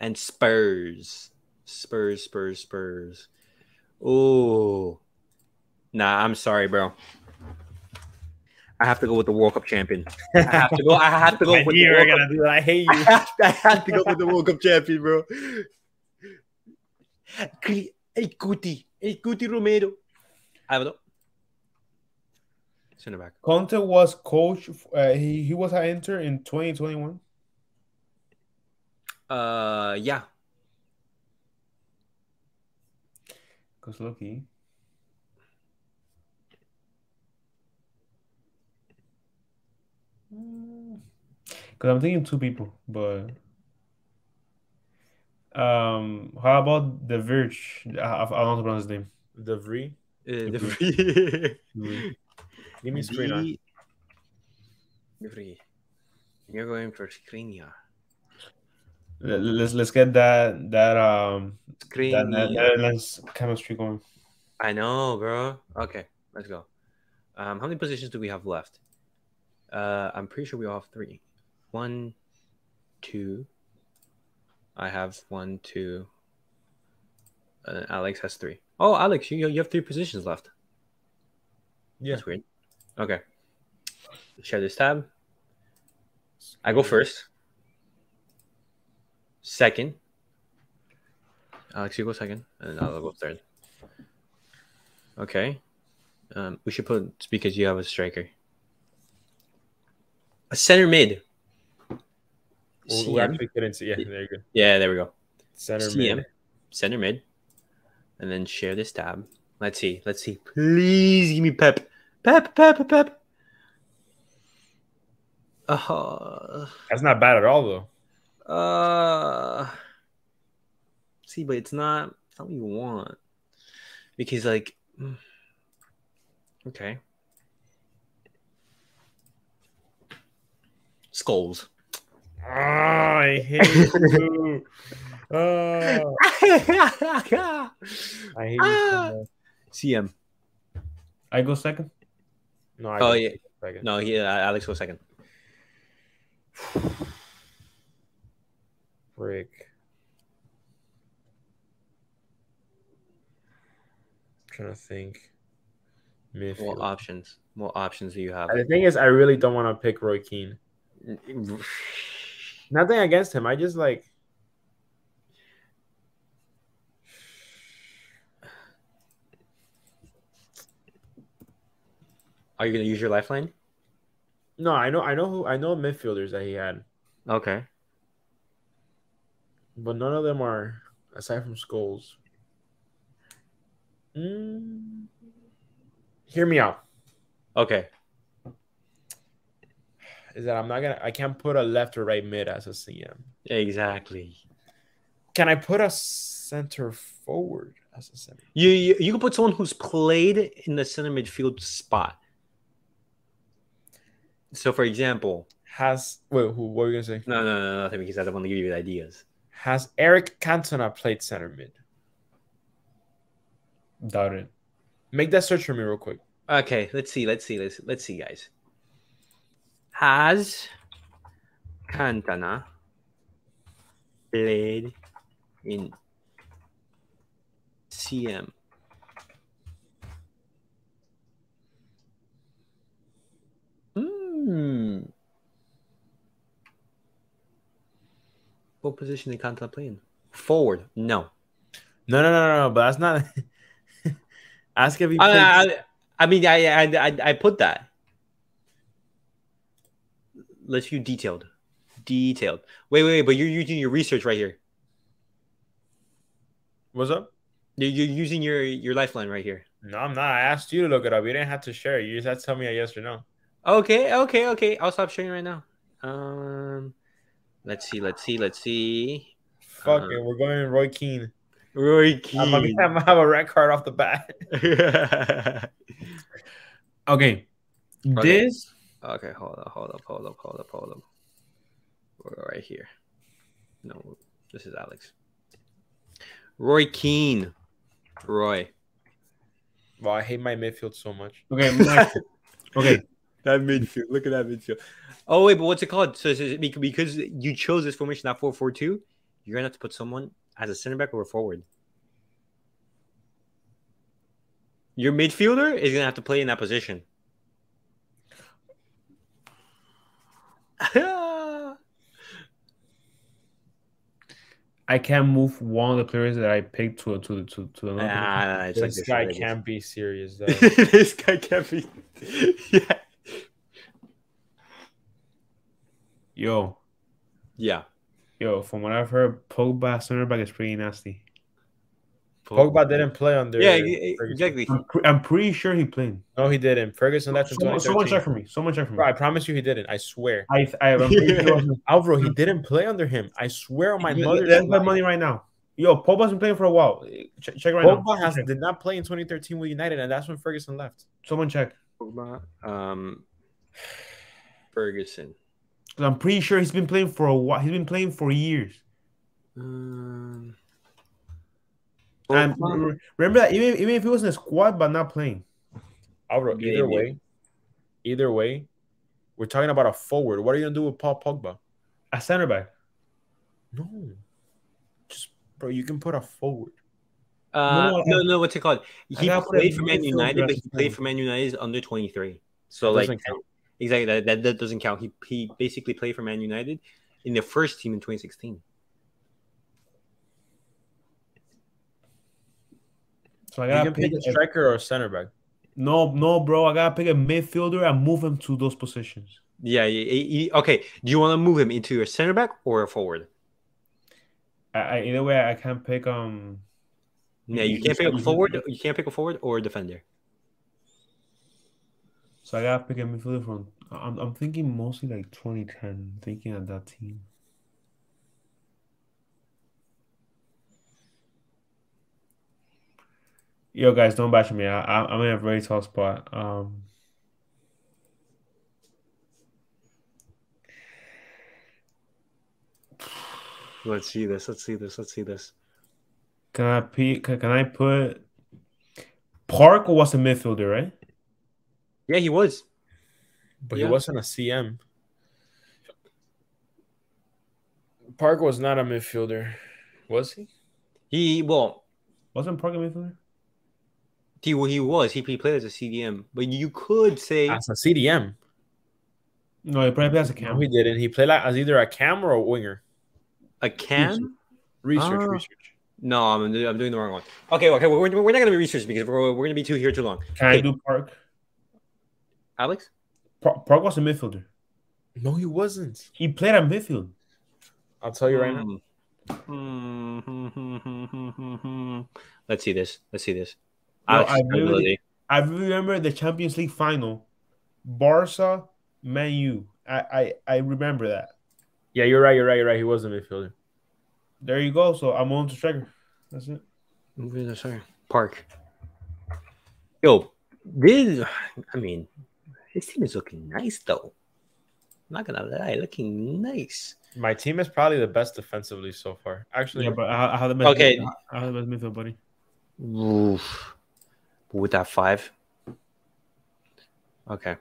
and Spurs. Spurs, Spurs, Spurs. Ooh. Nah, I'm sorry, bro. I have to go with the World Cup champion. I have to go. I have to go with the World Cup. do that. I hate I you. have, I have to go with the World Cup champion, bro. Hey, Cuti. Hey, Cuti Romero. I don't know. Center back. Conte was coach. Uh, he he was at Inter in 2021. Uh, yeah. Cause lucky. Cause I'm thinking two people, but um, how about the Verge? I, I, I don't know how to pronounce his name. The Vree. Uh, the free. Give me Skriniar. The-. You're going for. Let- Let's let's get that that um that, that, that nice chemistry going. I know, bro. Okay, let's go. Um, how many positions do we have left? Uh, I'm pretty sure we all have three. One, two. I have one, two. Uh, Alex has three. Oh, Alex, you you have three positions left. Yeah. That's weird. Okay. Share this tab. I go first. Second. Alex, you go second, and I'll go third. Okay. Um, we should put because you have a striker. A center mid. We, we actually couldn't see. Yeah, there you go. Yeah, there we go. Center CM. mid. Center mid. And then share this tab. Let's see. Let's see. Please give me Pep. Pep, Pep, Pep. Uh, That's not bad at all, though. uh, see, but it's not, it's not what you want. Because, like, okay. Scholes. Ah, I hate you. Ah, I hate you Ah. so. CM. I go second. No, I Oh, yeah. second. No, he, uh, Alex goes second. Frick. trying to think. What Midfield. options? What options do you have? the thing is, I really don't want to pick Roy Keane. Nothing against him. I just like. Are you gonna use your lifeline? No, I know, I know who, I know midfielders that he had, Okay. but none of them are aside from Scholes. Mm, hear me out. Okay. Is that I'm not gonna, I can't put a left or right mid as a CM. Exactly. Can I put a center forward as a center? You, you you can put someone who's played in the center midfield spot. So, for example, Has wait, who? What were you gonna say? no, no, no, nothing because I don't want to give you ideas. Has Eric Cantona played center mid? Doubt it. Make that search for me real quick. Okay, let's see, let's see, let's let's see, guys. Has Cantona played in CM? Hmm. What position did Cantona play in? Forward? No. No, no, no, no, no. But that's not. Ask if he I. I, I mean, I, I, I, put that. Let's view detailed. Detailed. Wait, wait, wait, but you're using your research right here. What's up? You're, you're using your your lifeline right here. No, I'm not. I asked you to look it up. You didn't have to share. it. You just had to tell me a yes or no. Okay, okay, okay. I'll stop sharing right now. Um, let's see, let's see, let's see. Fuck Uh, it. We're going Roy Keane. Roy I'm gonna Keane. I'm gonna have a red card off the bat. Okay. Okay. This okay, hold up, hold up, hold up, hold up, hold up. We're right here. No, this is Alex. Roy Keane. Roy. Well, I hate my midfield so much. okay, okay. That midfield. Look at that midfield. Oh wait, but what's it called? So, so because you chose this formation, not four four two, you're gonna have to put someone as a center back or a forward. Your midfielder is gonna have to play in that position. I can't move one of the players that I picked to to to to another. Ah, it's like This this guy can't be serious though. this guy can't be. yeah. Yo, Yeah. yo, from what I've heard, Pogba center back is pretty nasty. Pogba didn't play under. Yeah, Ferguson. exactly. I'm, pre- I'm pretty sure he played. No, he didn't. Ferguson left in Someone, someone 2013. check for me. Someone check for me. Bro, I promise you, he didn't. I swear. I, I, I'm sure. Alvaro, he didn't play under him. I swear on my mother's Let's bet life. money right now. Yo, Pogba's been playing for a while. Check, check right now. Pogba has, Check. did not play in 2013 with United, and that's when Ferguson left. Someone check. Pogba, um, Ferguson. 'Cause I'm pretty sure he's been playing for a while. He's been playing for years. Um, And Pogba- remember that even, even if he was in a squad but not playing. Alvaro, either maybe. way, either way, we're talking about a forward. What are you gonna do with Paul Pogba? A center back. No, just bro, you can put a forward. Uh, No, I- no, no, what's it called? He gotta put it played for Man United, but he played for Man United under 23. So, like, count. Exactly, that, that, that doesn't count. He, he basically played for Man United in the first team in 2016. So I gotta can pick pick a striker or a center back. No, no, bro. I gotta pick a midfielder and move him to those positions. Yeah, he- he- he- okay. Do you want to move him into a center back or a forward? I, I either way, I can't pick um. Yeah, you You- can't pick a forward. You can't pick a forward or a defender. So I gotta pick a midfielder from. I'm I'm thinking mostly like 2010. Thinking of that team. Yo, guys, don't bash me. I, I I'm in a very tough spot. Um, Let's see this. Let's see this. Let's see this. can I pick? Can, can I put? Park was a midfielder, right? Yeah, he was. But Yeah. he wasn't a CM. Park was not a midfielder, was he? He well, Wasn't Park a midfielder? he he was. He, he played as a CDM, but you could say As a CDM. No, he probably played as a No, cam. he didn't. He played like as either a cam or a winger. a cam. Research, Ah. research. No, I'm, I'm doing the wrong one. Okay, okay, we're, we're not gonna be researching because we're, we're gonna be too here too long. Can I do Park? Alex, Park, Park was a midfielder. No, he wasn't. He played at midfield. I'll tell you right now. Hmm. Let's see this. Let's see this. Yo, Alex, I really- I remember the Champions League final, Barca, Man U. I, I I remember that. Yeah, you're right. You're right. You're right. He was a midfielder. There you go. So I'm on to striker. That's it. Moving this sorry. Park. Yo, this. I mean, his team is looking nice though. I'm not gonna lie, looking nice. My team is probably the best defensively so far. Actually, Yeah, but I, I have the best. Okay. I have the best midfield, buddy. Oof. With that five. Okay.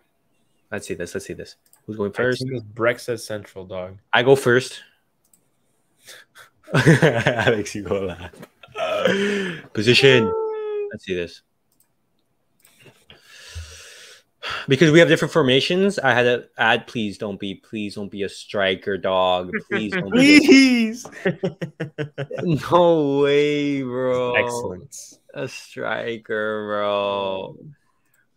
Let's see this. Let's see this. Who's going my first? team is Brexit Central, dog. I go first. Alex, you go last. Position. Let's see this. Because we have different formations, I had to add. Please don't be. Please don't be a striker, dog. Please don't be. Please. no way, bro. Excellent. A striker, bro.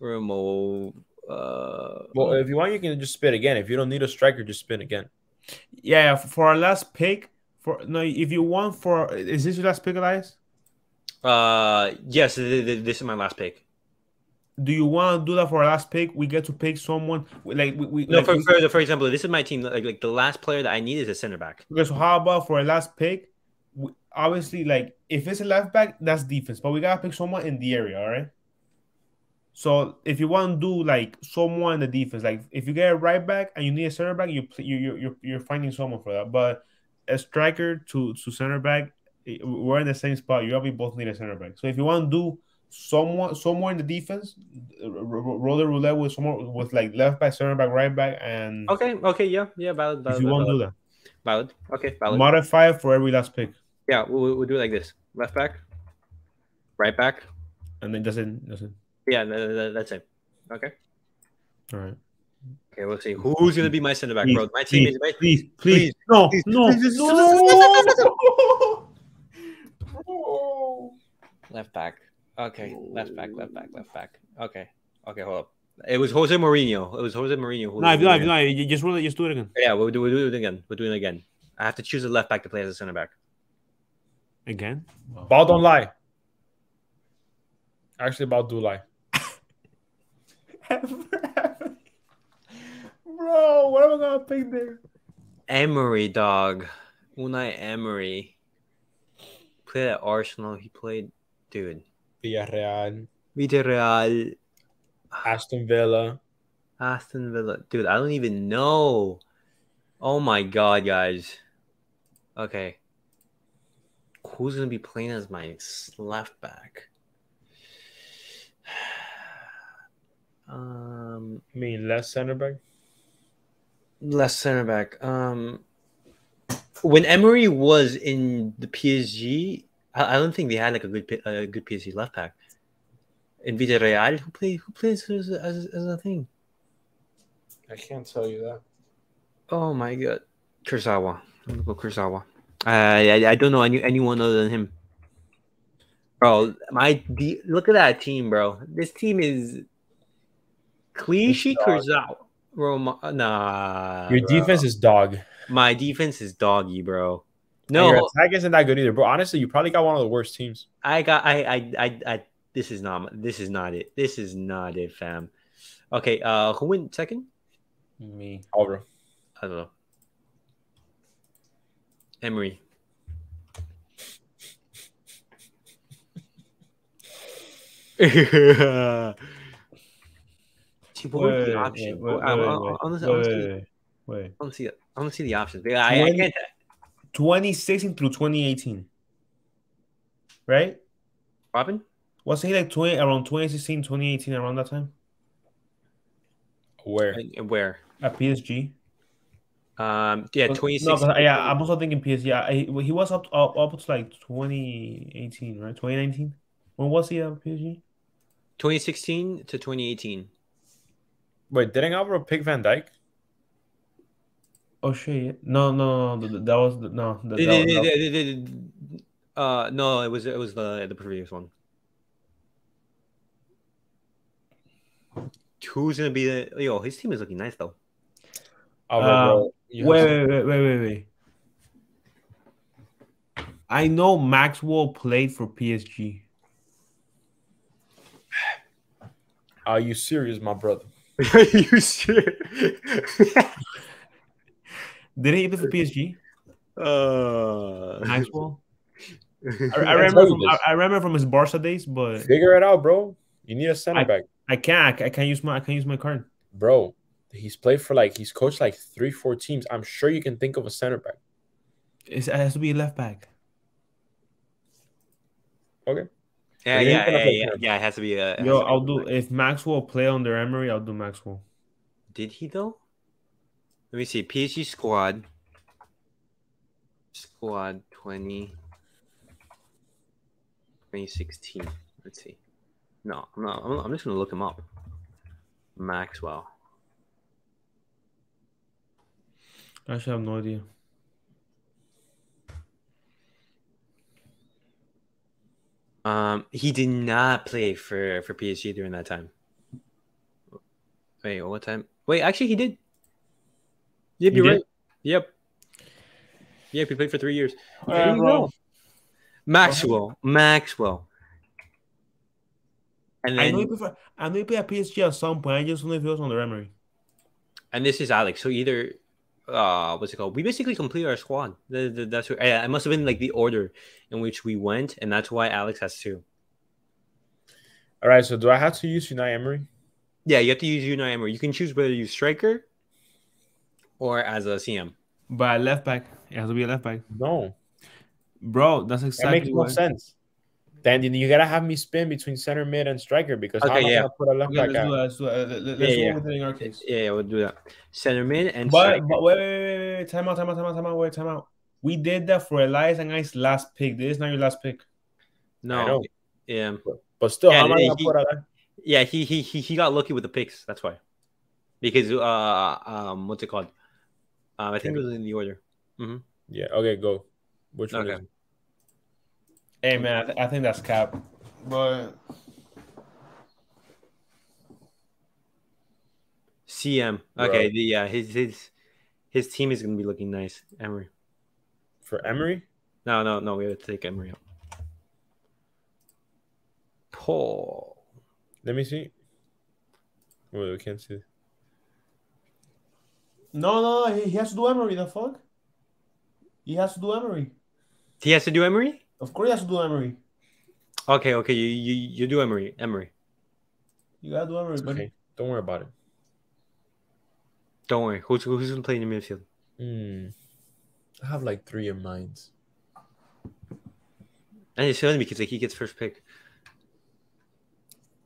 Remove. Uh, Well, if you want, you can just spin again. If you don't need a striker, just spin again. Yeah, for our last pick, for no, if you want for is this your last pick, Elias? uh, yes, th- th- this is my last pick. Do you want to do that for our last pick? We get to pick someone like we, we No, like, for, for for example, this is my team. Like, like the last player that I need is a center back. Okay, so how about for a last pick? We, obviously, like if it's a left back, that's defense, but we gotta pick someone in the area, all right? So if you want to do like someone in the defense, like if you get a right back and you need a center back, you you you're, you're finding someone for that. But a striker to to center back, eh, we're in the same spot. You probably both need a center back. So if you want to do someone somewhere in the defense, r- r- roll the roulette with someone with like left back, center back, right back, and Okay, okay, yeah, yeah, valid, valid, if you want to do valid, that, valid. Okay, valid. modify for every last pick, Yeah, we'll, we'll do it like this: left back, right back. and then doesn't doesn't. Yeah, th- th- th- that's it. Okay. All right. Okay, we'll see who's gonna be my center back, bro. My team please, is my please, please, Please, no, please, no, please, no. left back. Okay, left back, left back, left back. Okay, okay, hold up. It was Jose Mourinho. It was Jose Mourinho. Who No, no, doing if it. no, you just roll it, just do it again. Yeah, we'll do, we'll do it again. We're doing it again. I have to choose a left back to play as a center back. Again. Ball don't lie. Actually, ball do lie. Bro, what am I gonna pick there? Emery, dog. Unai Emery. Played at Arsenal. He played, dude. Villarreal, Villarreal, Aston Villa. Aston Villa. Dude, I don't even know. Oh my god, guys. Okay. Who's gonna be playing as my left back? Um, I mean, less center back. left center back. Um, when Emery was in the PSG, I, I don't think they had like a good P- a good PSG left back. In Villarreal, who play who plays as, as, as a thing? I can't tell you that. Oh my god, Kurzawa. I'm gonna go Kurzawa. I, I I don't know any anyone other than him. Bro, my de- look at that team, bro. This team is Clichy dog. Kurzawa. Bro, my, nah. Your bro. defense is dog. My defense is doggy, bro. And your No, attack isn't that good either, bro. Honestly, you probably got one of the worst teams. I got I I I, I this is not this is not it. This is not it, fam. Okay, uh who went second? Me. Over. I don't know. Emery. See, what was the option? wait, I- I- wait, wait, I wanna see- I wait, wanna see- wait, wait. I want to see it. I want to see the options. I, I, I can't. 2016 through 2018. Right? Robin? Was he like 20 around 2016, 2018, around that time? Where? And Where? At PSG? Um, yeah, No, 2016. but, yeah, I'm also thinking PSG. I, he, he was up, up up to like 2018, right? 2019. When was he at PSG? 2016 to 2018. Wait, didn't Alvaro pick Van Dijk? Oh shit! No, no, no. That was the, no. That, that, that- Uh, no, it was it was the the previous one. Who's gonna be the? Yo, his team is looking nice though. Alvaro, Uh, bro. You Wait, wait, wait, wait, wait, wait. I know Maxwell played for PSG. Are you serious, my brother? Are you sure? Did he play for PSG? uh, Maxwell. I, I I remember from. I, I remember from his Barca days, but Figure it out, bro. You need a center I- back, I can't. I can't use my. I can't use my card. bro. He's played for like he's coached like three, four teams. I'm sure you can think of a center back. It's, it has to be left back. Okay. yeah, yeah, yeah, yeah, yeah. It has to be a. Yo, I'll a- do if Maxwell play under Emery. I'll do Maxwell. Did he though? Let me see. PSG squad. Squad 20. 2016. Let's see. No, I'm not. I'm, I'm just gonna look him up. Maxwell. I actually have no idea. Um, he did not play for for PSG during that time. Wait, what time? Wait, actually, he did. Yep, you're did? right. Yep. Yep, he played for three years. There Alright, you go. Maxwell, Maxwell. And I then, know prefer. I know he played at PSG at some point. I just don't know if he was on the Emery. and this is Alex. So either, uh, what's it called? We basically completed our squad. The, the, that's what, it must have been like the order in which we went, and that's why Alex has two. All right. So do I have to use Unai Emery? Yeah, you have to use Unai Emery. You can choose whether you use striker or as a CM. But left back, it has to be a left back, No, bro. That's that exactly makes no what. sense. Then you- you gotta have me spin between center mid and striker because how Okay, am I yeah. gonna put a left Okay, back let's do out? that. Let's do that. Let- let- Let's Yeah, go yeah. with it in our case. Yeah, yeah, we'll do that. Center mid and But, striker. but wait, wait, wait, wait, wait, time out, time out, time out, time out, wait, time out. We did that for Elias and I's last pick. This is not your last pick. no, know. yeah, But still, Yeah, how am I he- gonna he- put a left? yeah. He, he he he got lucky with the picks. That's why. Because uh um what's it called? Um, I think it was in the order. Yeah. Okay. Go. Which one? Okay. Is it? Hey man, I, th- I think that's cap. But CM. Bro. Okay, the, yeah, his his his team is gonna be looking nice. Emery. For Emery? No, no, no. We have to take Emery out. Paul. Let me see. Well, we can't see. No, no, no, he, he has to do Emery. The fuck? He has to do Emery. He has to do Emery. Of course, he has to do Emery. Okay, okay. You you, you do Emery. Emery. You gotta do Emery, It's buddy. okay. Don't worry about it. Don't worry. Who's who's gonna play in the midfield? Hmm. I have like three in mind. And it's funny because like he gets first pick.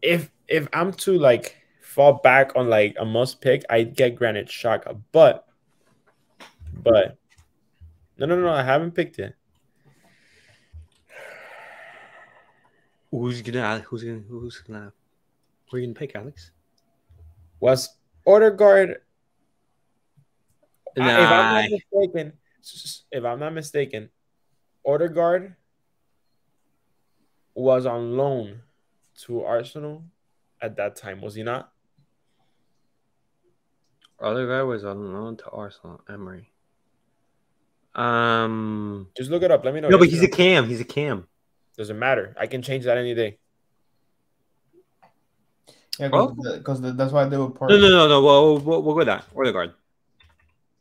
If if I'm to like fall back on like a must pick, I get Granit Xhaka. But but no no no I haven't picked it. Who's gonna who's gonna who's gonna who are you gonna pick, Alex? Was Odegaard I- if I'm not mistaken, if I'm not mistaken, Odegaard was on loan to Arsenal at that time, was he not? Other guy was on loan to Arsenal. Emery. Um. Just look it up. Let me know. No, but Yes or he's a cam. He's a cam. Doesn't matter. I can change that any day. Yeah, Well- because that's why they were part. No, no, no, no. We'll we'll, we'll go with that. Odegaard.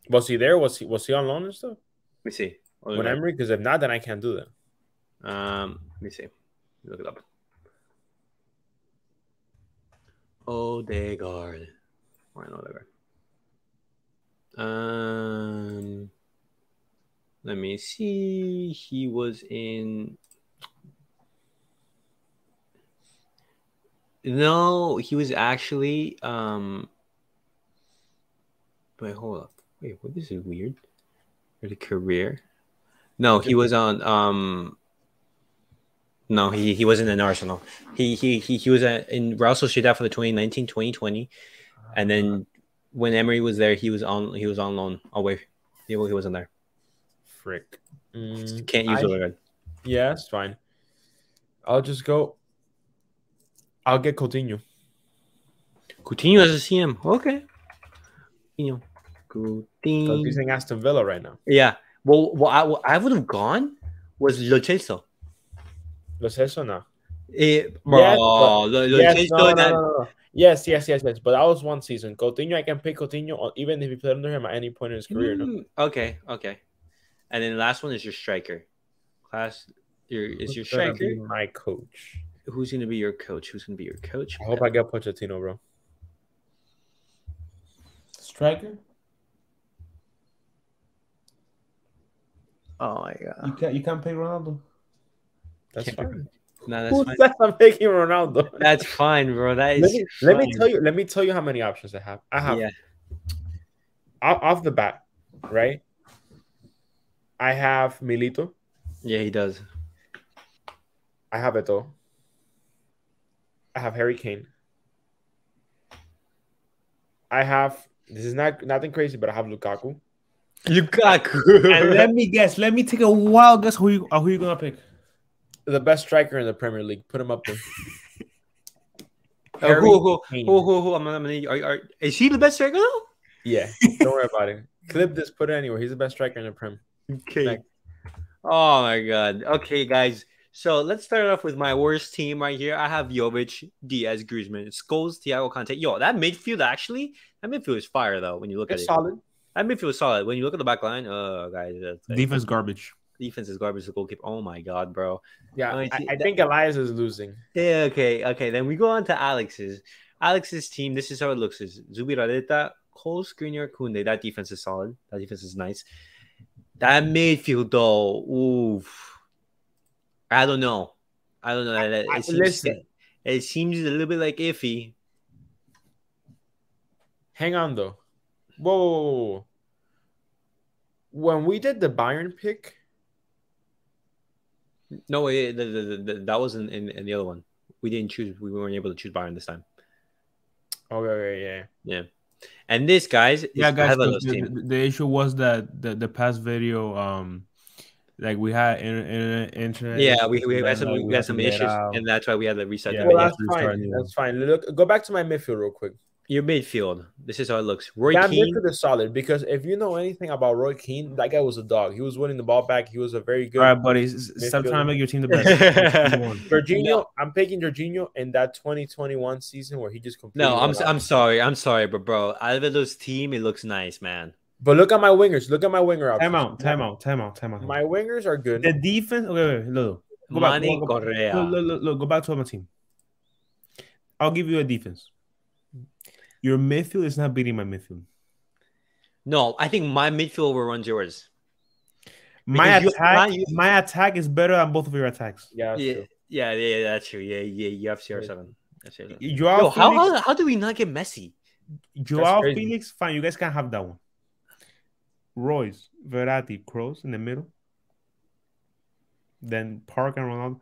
Was he there? Was he was he on loan and stuff? Let me see. When Emery? Because if not, then I can't do that. Um, let me see. Look it up. Odegaard. Why not Odegaard? Um, let me see. He was in. No, he was actually. Um. Wait, hold up. Wait, what is it weird? For the career? No, he was on. Um. No, he, he wasn't in Arsenal. He he he, he was at, in Real Sociedad for the 2019-2020. and then when Emery was there, he was on he was on loan away. He, he wasn't there. Frick. Mm, Can't use I- Odegaard. Yeah, it's fine. I'll just go. I'll get Coutinho. Coutinho as a CM. Okay. Coutinho. He's in Aston Villa right now. Yeah. Well, what I, what I would have gone was Lo Celso. Lo Celso now. Eh, Yes, bro, Lo, Lo Yes, Celso no, no, no, no. Yes, yes, yes, yes. But that was one season. Coutinho, I can pick Coutinho even if he played under him at any point in his career. No? Mm, Okay, okay. And then the last one is your striker. Class, your is your Who's gonna striker. be my coach? Who's gonna be your coach? Who's gonna be your coach? I hope I get Pochettino, bro. Striker. Oh my god. You can't. You can't pay Ronaldo. That's Can't fine. No, that's Who fine. said I'm picking Ronaldo? That's fine, bro. That is let me, let me tell you. Let me tell you how many options I have. I have Yeah. off, off the bat, right? I have Milito. Yeah, he does. I have Eto'o. I have Harry Kane. I have this is not nothing crazy, but I have Lukaku. Lukaku. And let me guess. Let me take a wild guess. Who you uh, who you gonna pick? The best striker in the Premier League. Put him up there. Harry who, who, Kane. who, who, who, I'm, I'm gonna, are, are, is he the best striker now? Yeah, don't worry about it. Clip this, put it anywhere. He's the best striker in the Prem. Okay. Next. Oh my god. Okay, guys. So let's start off with my worst team right here. I have Jovic, Diaz, Griezmann, Scholes, Thiago Conte. Yo, that midfield actually, that midfield is fire though. When you look It's at it, solid. that midfield is solid. When you look at the back line, uh, guys, that's like, Defense garbage. Defense is garbage. The goalkeeper. Oh my god, bro. Yeah, I, I. I think Elias is losing. Yeah. Okay. Okay. Then we go on to Alex's. Alex's team. This is how it looks: is Zubizarreta, Cole, Skriniar, Kounde. That defense is solid. That defense is nice. That midfield, though, oof. I don't know. I don't know. It, I- it seems, listen. it seems a little bit like iffy. Hang on though. Whoa. When we did the Bayern pick, No, wait, the, the, the, the- that was in, in, in the other one. We didn't choose. We weren't able to choose Bayern this time. okay, okay, yeah. Yeah. And this, guys, is Yeah, guys. The, the, team. the- the issue was that the, the past video, um, like we had in internet. internet Yeah, we, we had some we, had some issues, and that's why we had to reset Yeah, the Well, that's fine. That's fine. Look, go back to my midfield real quick. Your midfield. This is how it looks. Roy That Keane. midfield is solid because if you know anything about Roy Keane, that guy was a dog. He was winning the ball back. He was a very good. All right, buddy. s- s- Stop trying to make your team the best. Move. Jorginho, No. I'm picking Jorginho in that 2021 season where he just completely. No, I'm I'm sorry. I'm sorry, but bro, Alvaro's team, it looks nice, man. But look at my wingers. Look at my winger options. Time out. Time out. Time out. Time out. My wingers are good. The defense. Okay, wait, look. Go back. Manny Go, go, Correa. look, look, look, look, go back to my team. I'll give you a defense. Your midfield is not beating my midfield. No, I think my midfield overruns yours. My Because you- attack, my- you- my attack is better than both of your attacks. yeah, that's Yeah, yeah, yeah, yeah, that's true. Yeah, yeah, you have CR7. That's it. Joao Yo, how, Felix, how how do we not get messy? Joao crazy. Felix, fine. You guys can have that one. Reus, Verratti, Kroos in the middle. Then Park and Ronaldo.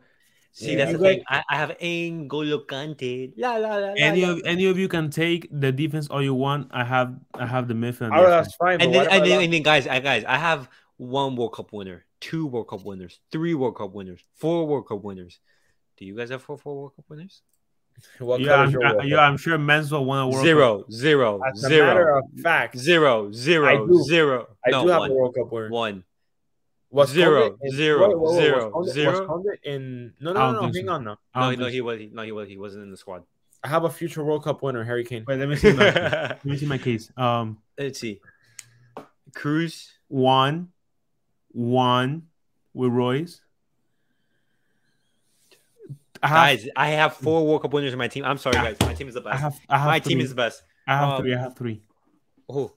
See, Yeah, that's you the thing. I, I have N'Golo Kante. La la la. la, Any la. of any of you can take the defense all you want. I have I have the midfield. and the Oh, offense. that's fine. and then, and then, and then, guys, I, guys, I have one World Cup winner, two World Cup winners, three World Cup winners, four World Cup winners. Do you guys have four, four World Cup winners? what yeah, I'm, your I- yeah, I'm sure Menzo won a World Cup. Zero, zero, As a matter of fact, zero, zero, do. zero. I No, do have one, a World Cup winner. one. Was Zero, in- zero, wait, wait, wait, zero, was Conde, zero? Was Conde in no, no, no, no. Hang so. on now. I No, don't no, he was. No, he was. He wasn't in the squad. I have a future World Cup winner, Harry Kane. Wait, let me see. My, let me see my case. Um, Let's see. Kroos. one, one with Reus. I have, Guys, I have four World Cup winners in my team. I'm sorry, guys. My team is the I best. have, I have My three. team is the best. I have um, three. I have three. Oh,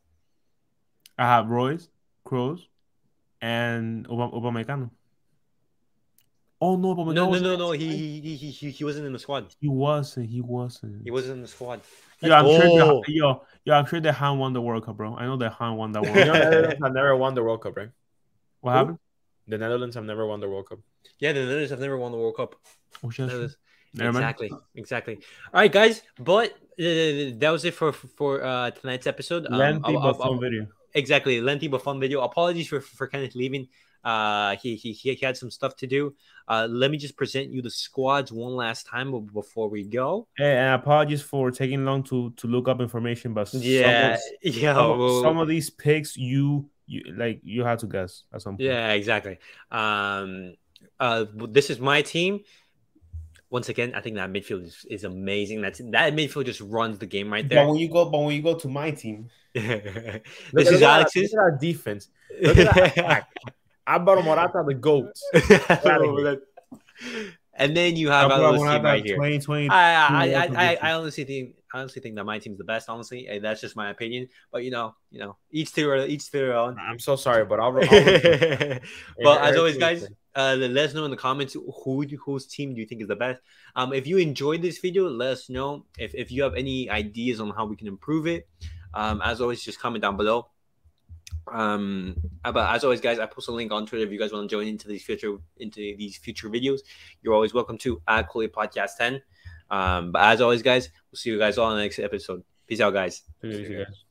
I have Reus, Kroos, and Obama, Upamecano. Oh no, Upamecano no, no, was- no, no. He, he, he, he, he, he wasn't in the squad. He wasn't. He wasn't. He wasn't in the squad. Yo, I'm sure. Oh. The, yo, yo, I'm sure the Han won the World Cup, bro. I know the Han won that World You Cup. Netherlands have never won the World Cup, right? What Who? happened? The Netherlands have never won the World Cup. Yeah, the Netherlands have never won the World Cup. Oh, shit. Netherlands- Never mind. exactly, exactly. All right, guys. But uh, that was it for for uh, tonight's episode. Um, Lengthy I'll- but I'll- fun I'll- video. Exactly. Lengthy but fun video. Apologies for for kenneth leaving. Uh he he, he had some stuff to do. Uh let me just present you the squads one last time before we go. Hey, and apologies for taking long to to look up information, but some of- yeah yeah some, of- well, some of these picks you you like you had to guess at some point. yeah exactly. Um uh this is my team once again i think that midfield is, is amazing that's that midfield just runs the game right there. But when you go, but when you go to my team, this Look is at- look at our- alex's Look at our defense. Look at that. Alvaro Morata, the goat. and then you have Alvaro Morata, team right here 2020. I, I, World I, I, victory. I honestly think I honestly think that my team's the best. Honestly, and that's just my opinion. But you know, you know, each to their each to their own. I'm so sorry, but I'll. I'll but as always, guys, uh, let us know in the comments who whose team do you think is the best. Um, if you enjoyed this video, let us know. If if you have any ideas on how we can improve it, um, as always, just comment down below. Um, but as always, guys, I post a link on Twitter if you guys want to join into these future into these future videos. You're always welcome to at Cule Podcast 10. Um, but as always, guys, we'll see you guys all in the next episode. Peace out, guys. Take it easy, guys.